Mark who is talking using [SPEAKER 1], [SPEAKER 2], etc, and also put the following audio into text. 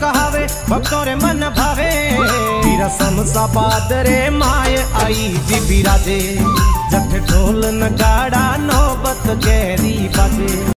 [SPEAKER 1] कहावे भक्तों रे मन भावे। रसम सा बादरे माय आई जी बिराजे जठ ढोल नगाड़ा नौबत गहरी बाजे।